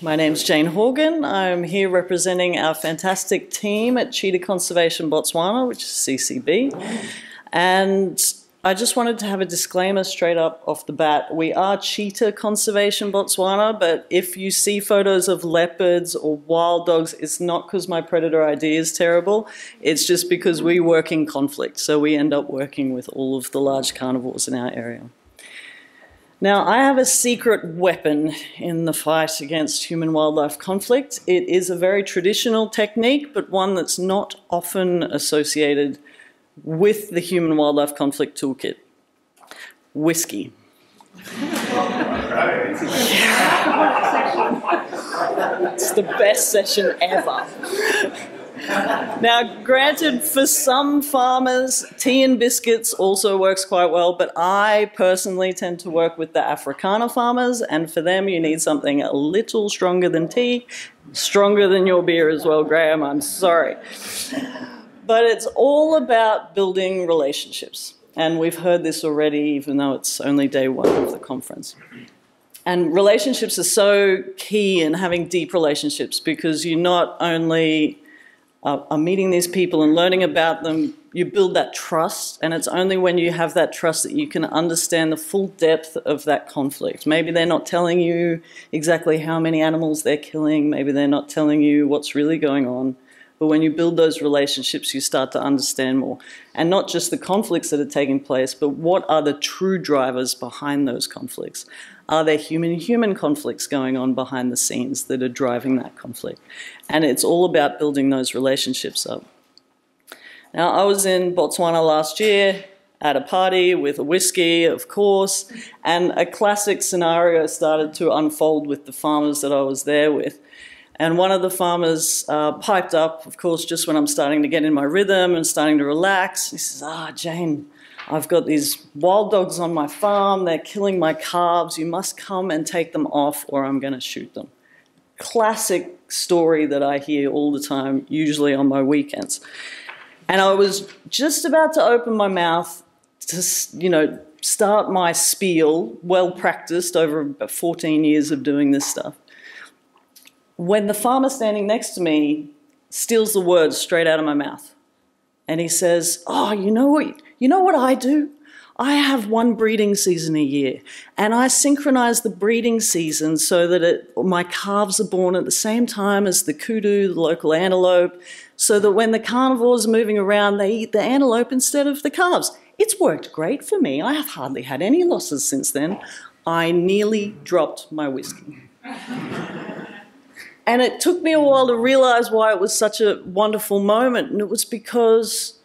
My name's Jane Horgan. I'm here representing our fantastic team at Cheetah Conservation Botswana, which is CCB. And I just wanted to have a disclaimer straight up off the bat. We are Cheetah Conservation Botswana, but if you see photos of leopards or wild dogs, it's not because my predator ID is terrible. It's just because we work in conflict. So we end up working with all of the large carnivores in our area. Now, I have a secret weapon in the fight against human wildlife conflict. It is a very traditional technique, but one that's not often associated with the human wildlife conflict toolkit whiskey. it's the best session ever. Now, granted, for some farmers, tea and biscuits also works quite well, but I personally tend to work with the Afrikaner farmers, and for them, you need something a little stronger than tea, stronger than your beer as well, Graham. I'm sorry. But it's all about building relationships. And we've heard this already, even though it's only day one of the conference. And relationships are so key in having deep relationships because you're not only Uh, are meeting these people and learning about them, you build that trust. And it's only when you have that trust that you can understand the full depth of that conflict. Maybe they're not telling you exactly how many animals they're killing, maybe they're not telling you what's really going on. But when you build those relationships, you start to understand more. And not just the conflicts that are taking place, but what are the true drivers behind those conflicts? Are there human human conflicts going on behind the scenes that are driving that conflict? And it's all about building those relationships up. Now, I was in Botswana last year at a party with a whiskey, of course, and a classic scenario started to unfold with the farmers that I was there with. And one of the farmers uh, piped up, of course, just when I'm starting to get in my rhythm and starting to relax. He says, Ah, Jane, I've got these wild dogs on my farm. They're killing my calves. You must come and take them off, or I'm going to shoot them. Classic story that I hear all the time, usually on my weekends. And I was just about to open my mouth to, you know, start my spiel, well practiced over 14 years of doing this stuff when the farmer standing next to me steals the words straight out of my mouth. And he says, Oh, you know what you know what I do? I have one breeding season a year, and I synchronize the breeding season so that it, my calves are born at the same time as the kudu, the local antelope, so that when the carnivores are moving around, they eat the antelope instead of the calves. It's worked great for me. I have hardly had any losses since then. I nearly dropped my whiskey. And it took me a while to realize why it was such a wonderful moment. And it was because,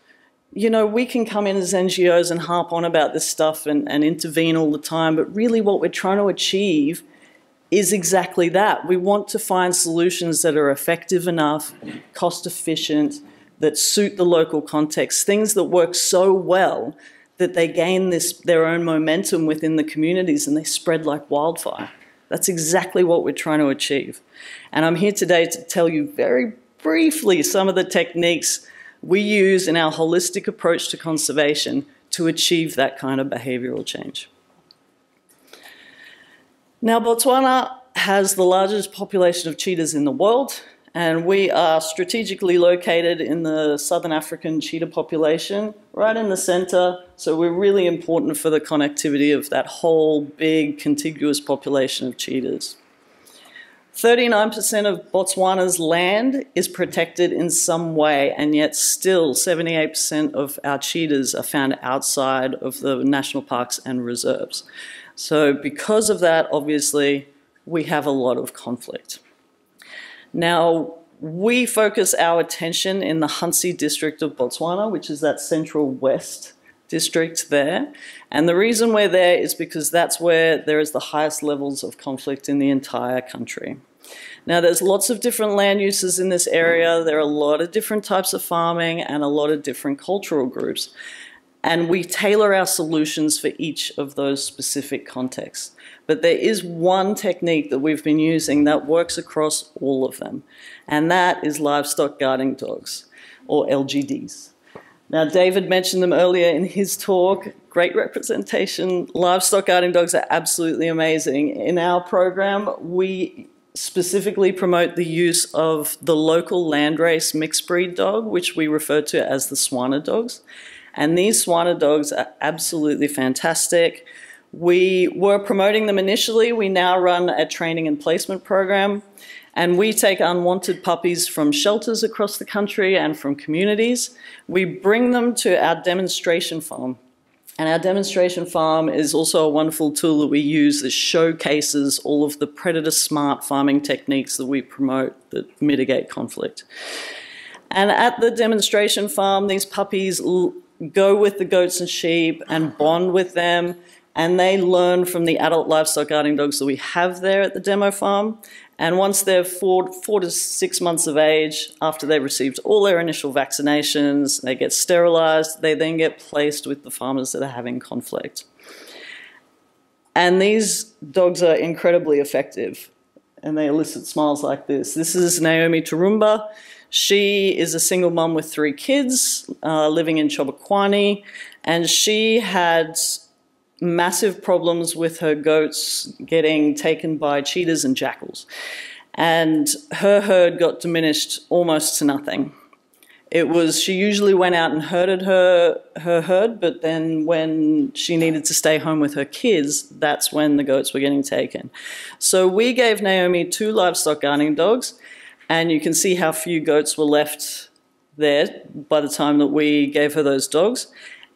you know, we can come in as NGOs and harp on about this stuff and, and intervene all the time. But really, what we're trying to achieve is exactly that. We want to find solutions that are effective enough, cost efficient, that suit the local context, things that work so well that they gain this, their own momentum within the communities and they spread like wildfire. That's exactly what we're trying to achieve. And I'm here today to tell you very briefly some of the techniques we use in our holistic approach to conservation to achieve that kind of behavioral change. Now, Botswana has the largest population of cheetahs in the world, and we are strategically located in the southern African cheetah population, right in the center. So we're really important for the connectivity of that whole big contiguous population of cheetahs. 39% of Botswana's land is protected in some way, and yet still 78% of our cheetahs are found outside of the national parks and reserves. So because of that, obviously, we have a lot of conflict. Now, we focus our attention in the Ghanzi district of Botswana, which is that central west district there. And the reason we're there is because that's where there is the highest levels of conflict in the entire country. Now, there's lots of different land uses in this area. There are a lot of different types of farming and a lot of different cultural groups. And we tailor our solutions for each of those specific contexts. But there is one technique that we've been using that works across all of them, and that is livestock guarding dogs, or LGDs. Now, David mentioned them earlier in his talk. Great representation. Livestock guarding dogs are absolutely amazing. In our program, we specifically promote the use of the local landrace mixed breed dog, which we refer to as the Swana dogs. And these Swana dogs are absolutely fantastic. We were promoting them initially. We now run a training and placement program. And we take unwanted puppies from shelters across the country and from communities. We bring them to our demonstration farm. And our demonstration farm is also a wonderful tool that we use that showcases all of the predator smart farming techniques that we promote that mitigate conflict. And at the demonstration farm, these puppies go with the goats and sheep and bond with them and they learn from the adult livestock guarding dogs that we have there at the demo farm. And once they're four, four to six months of age, after they've received all their initial vaccinations, they get sterilized, they then get placed with the farmers that are having conflict. And these dogs are incredibly effective and they elicit smiles like this. This is Naomi Turumba. She is a single mum with three kids uh, living in Chobokwane, and she had massive problems with her goats getting taken by cheetahs and jackals. And her herd got diminished almost to nothing. It was, she usually went out and herded her, her herd, but then when she needed to stay home with her kids, that's when the goats were getting taken. So we gave Naomi two livestock guarding dogs, and you can see how few goats were left there by the time that we gave her those dogs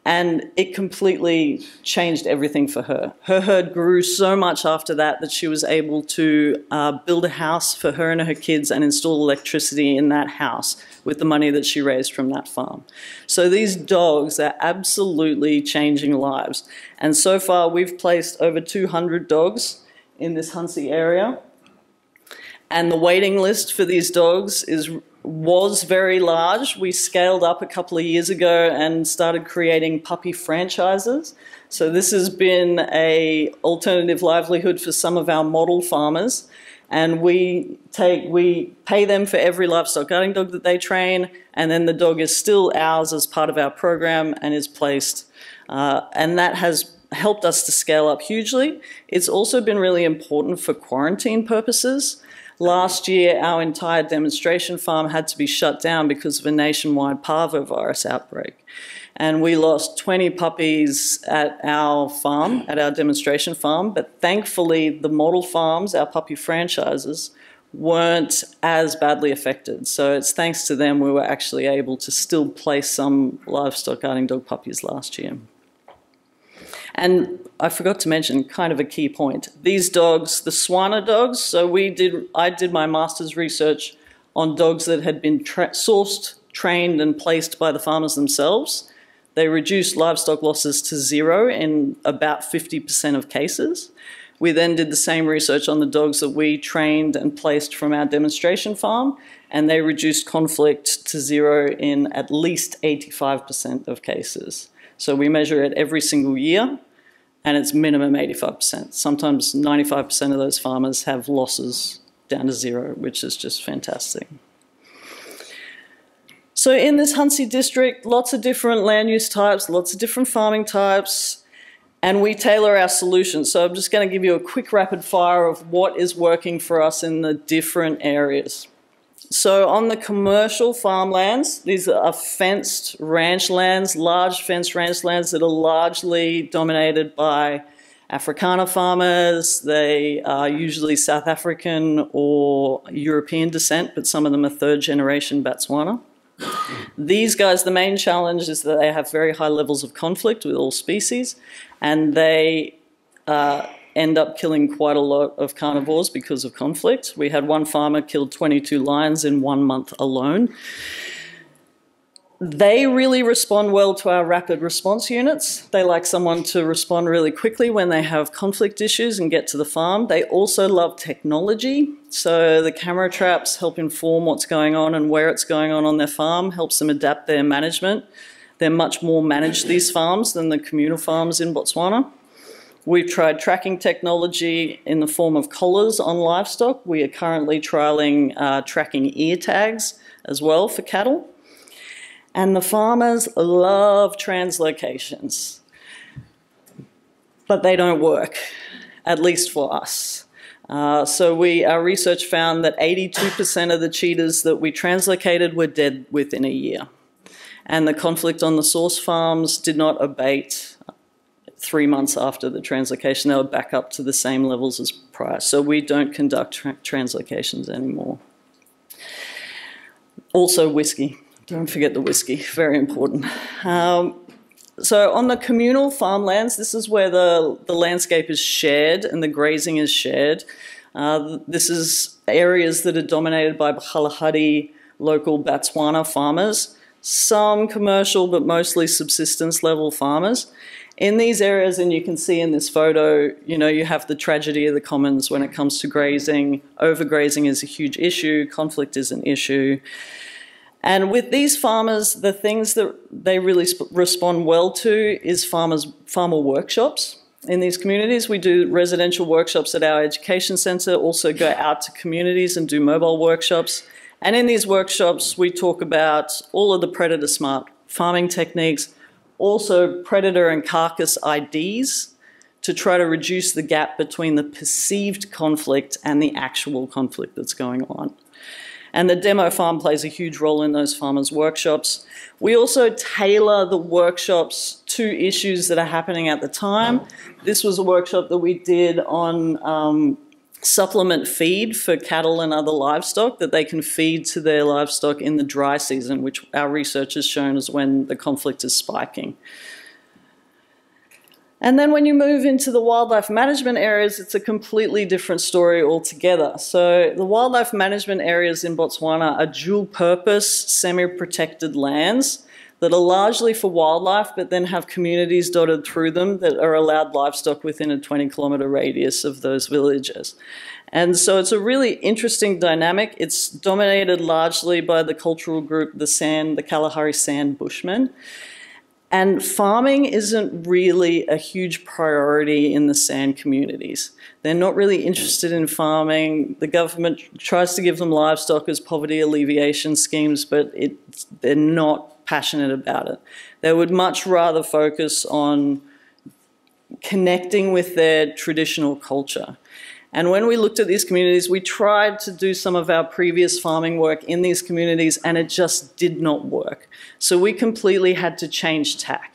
and it completely changed everything for her. Her herd grew so much after that that she was able to uh, build a house for her and her kids and install electricity in that house with the money that she raised from that farm. So these dogs are absolutely changing lives. And so far, we've placed over 200 dogs in this Ghanzi area. And the waiting list for these dogs is was very large. We scaled up a couple of years ago and started creating puppy franchises. So this has been a alternative livelihood for some of our model farmers. And we take we pay them for every livestock guarding dog that they train, and then the dog is still ours as part of our program and is placed. Uh, and that has helped us to scale up hugely. It's also been really important for quarantine purposes. Last year, our entire demonstration farm had to be shut down because of a nationwide parvovirus outbreak. And we lost 20 puppies at our farm, at our demonstration farm, but thankfully the model farms, our puppy franchises, weren't as badly affected. So it's thanks to them we were actually able to still place some livestock guarding dog puppies last year. And I forgot to mention kind of a key point. These dogs, the Swana dogs, so we did, I did my master's research on dogs that had been tra sourced, trained and placed by the farmers themselves. They reduced livestock losses to zero in about 50% of cases. We then did the same research on the dogs that we trained and placed from our demonstration farm, and they reduced conflict to zero in at least 85% of cases. So we measure it every single year, and it's minimum 85%. Sometimes 95% of those farmers have losses down to zero, which is just fantastic. So in this Ghanzi district, lots of different land use types, lots of different farming types, and we tailor our solutions. So I'm just going to give you a quick rapid fire of what is working for us in the different areas. So on the commercial farmlands, these are fenced ranch lands, large fenced ranch lands that are largely dominated by Afrikaner farmers. They are usually South African or European descent, but some of them are third generation Botswana. These guys, the main challenge is that they have very high levels of conflict with all species, and they uh, end up killing quite a lot of carnivores because of conflict. We had one farmer killed 22 lions in one month alone. They really respond well to our rapid response units. They like someone to respond really quickly when they have conflict issues and get to the farm. They also love technology. So the camera traps help inform what's going on and where it's going on on their farm, helps them adapt their management. They're much more managed, these farms, than the communal farms in Botswana. We've tried tracking technology in the form of collars on livestock. We are currently trialling uh, tracking ear tags as well for cattle. And the farmers love translocations, but they don't work, at least for us. Uh, so we, our research found that 82% of the cheetahs that we translocated were dead within a year. And the conflict on the source farms did not abate three months after the translocation. They were back up to the same levels as prior. So we don't conduct tra translocations anymore. Also whiskey. Don't forget the whiskey, very important. Um, so on the communal farmlands, this is where the, the landscape is shared and the grazing is shared. Uh, this is areas that are dominated by Kalahari local Botswana farmers, some commercial but mostly subsistence level farmers. In these areas, and you can see in this photo, you know, you have the tragedy of the commons when it comes to grazing. Overgrazing is a huge issue, conflict is an issue. And with these farmers, the things that they really respond well to is farmers farmer workshops. In these communities, we do residential workshops at our education centre, also go out to communities and do mobile workshops. And in these workshops, we talk about all of the predator smart farming techniques, also predator and carcass IDs to try to reduce the gap between the perceived conflict and the actual conflict that's going on. And the demo farm plays a huge role in those farmers' workshops. We also tailor the workshops to issues that are happening at the time. This was a workshop that we did on um, supplement feed for cattle and other livestock that they can feed to their livestock in the dry season, which our research has shown is when the conflict is spiking. And then when you move into the wildlife management areas, it's a completely different story altogether. So the wildlife management areas in Botswana are dual purpose, semi-protected lands that are largely for wildlife, but then have communities dotted through them that are allowed livestock within a 20 kilometre radius of those villages. And so it's a really interesting dynamic. It's dominated largely by the cultural group, the San, the Kalahari San Bushmen. And farming isn't really a huge priority in the San communities. They're not really interested in farming. The government tries to give them livestock as poverty alleviation schemes, but it, they're not passionate about it. They would much rather focus on connecting with their traditional culture. And when we looked at these communities, we tried to do some of our previous farming work in these communities and it just did not work. So we completely had to change tack.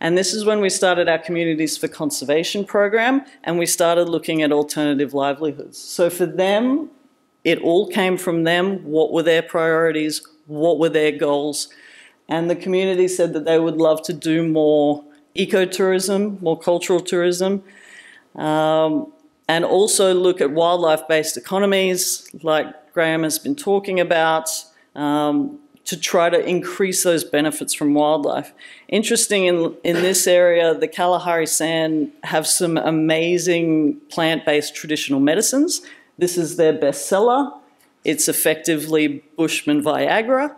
And this is when we started our Communities for Conservation program and we started looking at alternative livelihoods. So for them, it all came from them. What were their priorities? What were their goals? And the community said that they would love to do more ecotourism, more cultural tourism. Um, and also look at wildlife-based economies, like Graham has been talking about, um, to try to increase those benefits from wildlife. Interesting in, in this area, the Kalahari San have some amazing plant-based traditional medicines. This is their bestseller. It's effectively Bushman Viagra.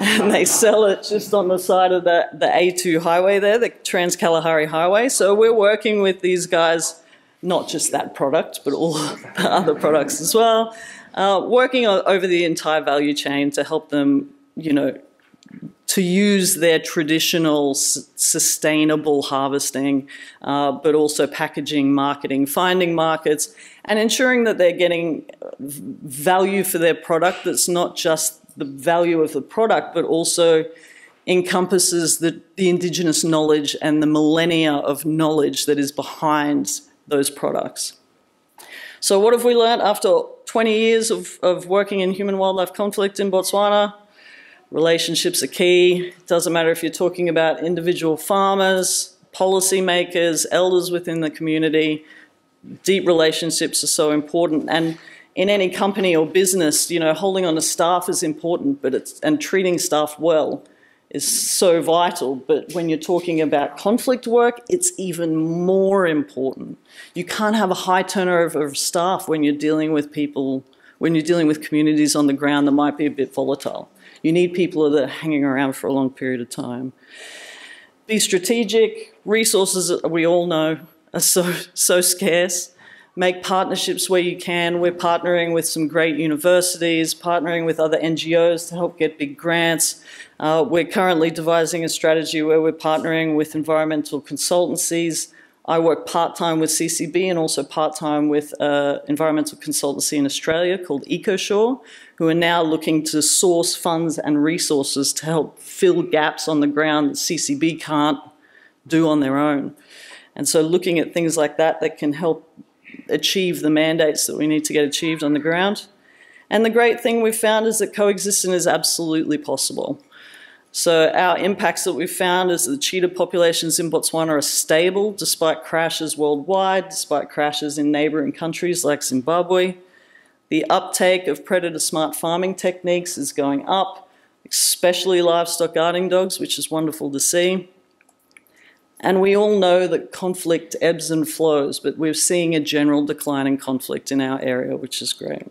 And they sell it just on the side of the, the A2 highway there, the Trans Kalahari Highway. So we're working with these guys not just that product, but all the other products as well, uh, working over the entire value chain to help them, you know, to use their traditional sustainable harvesting, uh, but also packaging, marketing, finding markets, and ensuring that they're getting value for their product that's not just the value of the product, but also encompasses the, the indigenous knowledge and the millennia of knowledge that is behind those products. So what have we learned after 20 years of, of working in human-wildlife conflict in Botswana? Relationships are key. It doesn't matter if you're talking about individual farmers, policymakers, elders within the community. Deep relationships are so important. And in any company or business, you know, holding on to staff is important, but it's, and treating staff well is so vital, but when you're talking about conflict work, it's even more important. You can't have a high turnover of staff when you're dealing with people, when you're dealing with communities on the ground that might be a bit volatile. You need people that are hanging around for a long period of time. Be strategic. Resources, we all know, are so, so scarce make partnerships where you can. We're partnering with some great universities, partnering with other NGOs to help get big grants. Uh, we're currently devising a strategy where we're partnering with environmental consultancies, I work part-time with CCB and also part-time with an environmental consultancy in Australia called EcoShore, who are now looking to source funds and resources to help fill gaps on the ground that CCB can't do on their own. And so looking at things like that that can help achieve the mandates that we need to get achieved on the ground. And the great thing we've found is that coexistence is absolutely possible. So our impacts that we've found is that the cheetah populations in Botswana are stable despite crashes worldwide, despite crashes in neighbouring countries like Zimbabwe. The uptake of predator smart farming techniques is going up, especially livestock guarding dogs, which is wonderful to see. And we all know that conflict ebbs and flows, but we're seeing a general decline in conflict in our area, which is great.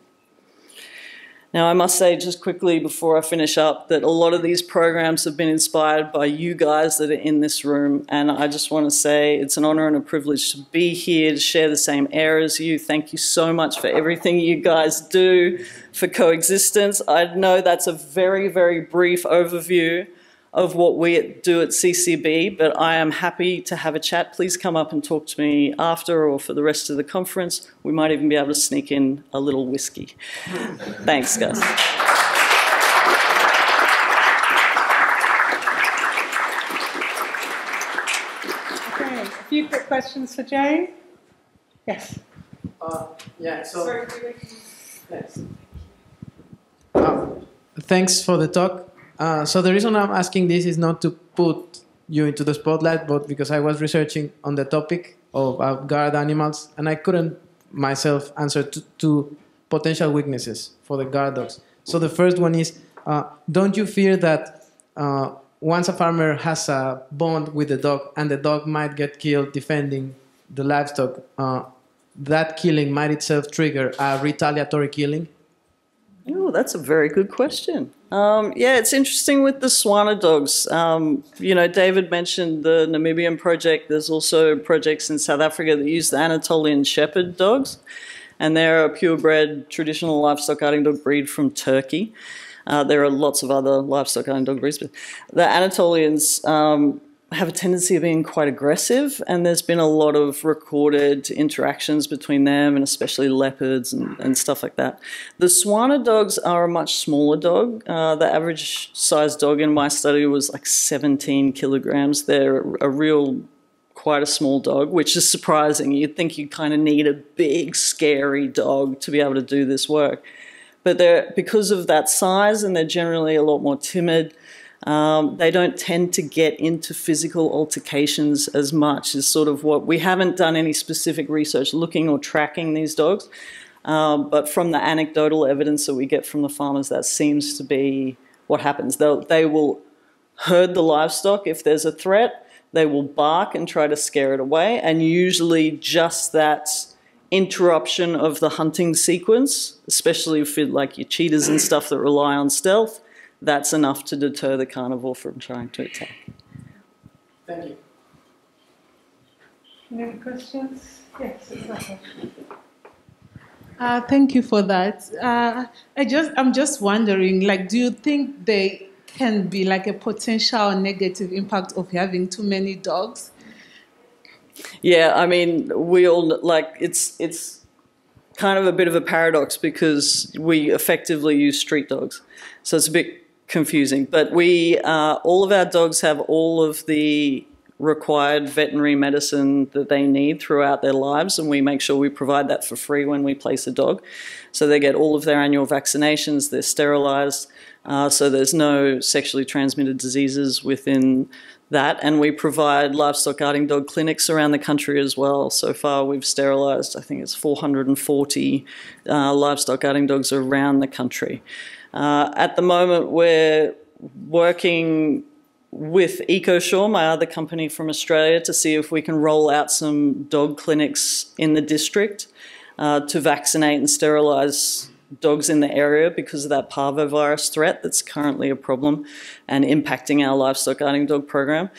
Now, I must say just quickly before I finish up that a lot of these programs have been inspired by you guys that are in this room. And I just want to say it's an honor and a privilege to be here to share the same air as you. Thank you so much for everything you guys do for coexistence. I know that's a very, very brief overview of what we do at CCB, but I am happy to have a chat. Please come up and talk to me after or for the rest of the conference. We might even be able to sneak in a little whiskey. Thanks, guys. Okay, a few quick questions for Jane. Yes. Uh, yeah, so. Thanks. Um, thanks for the talk. Uh, so the reason I'm asking this is not to put you into the spotlight, but because I was researching on the topic of uh, guard animals, and I couldn't myself answer two potential weaknesses for the guard dogs. So the first one is, uh, don't you fear that uh, once a farmer has a bond with the dog and the dog might get killed defending the livestock, uh, that killing might itself trigger a retaliatory killing? Oh, that's a very good question. Um, yeah, it's interesting with the Swana dogs. Um, you know, David mentioned the Namibian project. There's also projects in South Africa that use the Anatolian Shepherd dogs, and they're a purebred traditional livestock guarding dog breed from Turkey. Uh, there are lots of other livestock guarding dog breeds, but the Anatolians um, have a tendency of being quite aggressive, and there's been a lot of recorded interactions between them and especially leopards and, and stuff like that. The Swana dogs are a much smaller dog. Uh, the average size dog in my study was like 17 kilograms. They're a real quite a small dog, which is surprising. You'd think you kind of need a big, scary dog to be able to do this work. But they're because of that size, and they're generally a lot more timid. Um, they don't tend to get into physical altercations as much as sort of what we haven't done any specific research looking or tracking these dogs. Um, but from the anecdotal evidence that we get from the farmers, that seems to be what happens. They'll, they will herd the livestock if there's a threat. They will bark and try to scare it away. And usually just that interruption of the hunting sequence, especially for like your cheetahs and stuff that rely on stealth, that's enough to deter the carnivore from trying to attack. Thank you. Any other questions? Yes, uh, thank you for that. Uh, I just, I'm just wondering, like, do you think there can be like a potential negative impact of having too many dogs? Yeah, I mean, we all like it's it's kind of a bit of a paradox because we effectively use street dogs, so it's a bit confusing. But we, uh, all of our dogs have all of the required veterinary medicine that they need throughout their lives, and we make sure we provide that for free when we place a dog. So they get all of their annual vaccinations, they're sterilized, uh, so there's no sexually transmitted diseases within that. And we provide livestock guarding dog clinics around the country as well. So far, we've sterilized, I think it's 440 uh, livestock guarding dogs around the country. Uh, at the moment, we're working with EcoShore, my other company from Australia, to see if we can roll out some dog clinics in the district uh, to vaccinate and sterilise dogs in the area because of that parvovirus threat that's currently a problem and impacting our livestock guarding dog program.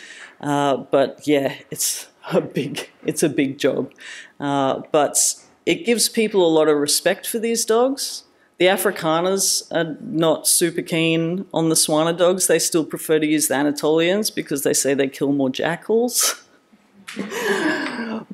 Uh, but yeah, it's a big it's a big job, uh, but it gives people a lot of respect for these dogs. The Afrikaners are not super keen on the Swana dogs. They still prefer to use the Anatolians because they say they kill more jackals.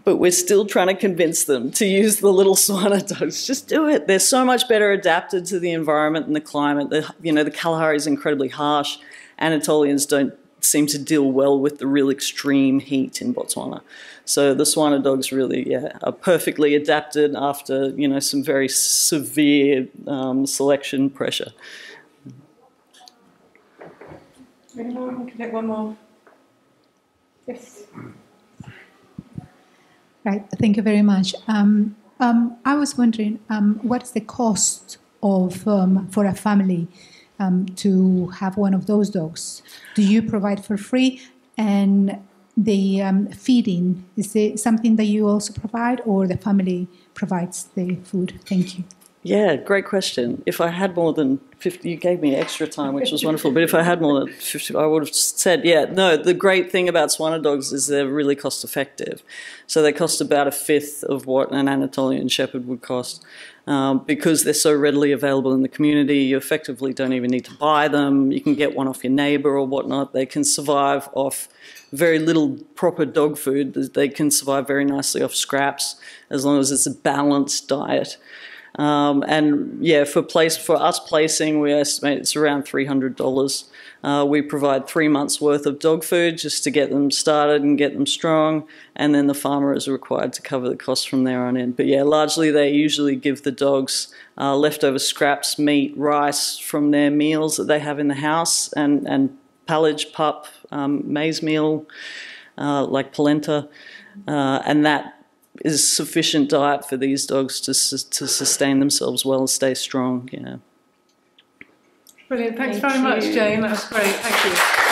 but we're still trying to convince them to use the little Swana dogs. Just do it. They're so much better adapted to the environment and the climate. The, you know, the Kalahari is incredibly harsh. Anatolians don't seem to deal well with the real extreme heat in Botswana. So the Swana dogs really, yeah, are perfectly adapted after you know some very severe um, selection pressure. Any can take one more. Yes. Right. Thank you very much. Um, um, I was wondering, um, what is the cost of um, for a family um, to have one of those dogs? Do you provide for free? And the um, feeding is it something that you also provide, or the family provides the food? Thank you. Yeah, great question. If I had more than 50, you gave me extra time, which was wonderful, but if I had more than 50, I would have said, yeah, no, the great thing about Swana dogs is they're really cost effective. So they cost about a fifth of what an Anatolian Shepherd would cost. Um, because they're so readily available in the community, you effectively don't even need to buy them. You can get one off your neighbour or whatnot. They can survive off very little proper dog food. They can survive very nicely off scraps as long as it's a balanced diet. Um, and yeah, for place for us placing, we estimate it's around three hundred dollars. Uh, we provide three months worth of dog food just to get them started and get them strong, and then the farmer is required to cover the costs from there on in. But yeah, largely they usually give the dogs uh, leftover scraps, meat, rice from their meals that they have in the house, and and pallage, pup, um, maize meal, uh, like polenta, uh, and that is sufficient diet for these dogs to, to sustain themselves well and stay strong. Yeah. Brilliant. Thanks Thank very much. Jane. That was great. Thank you.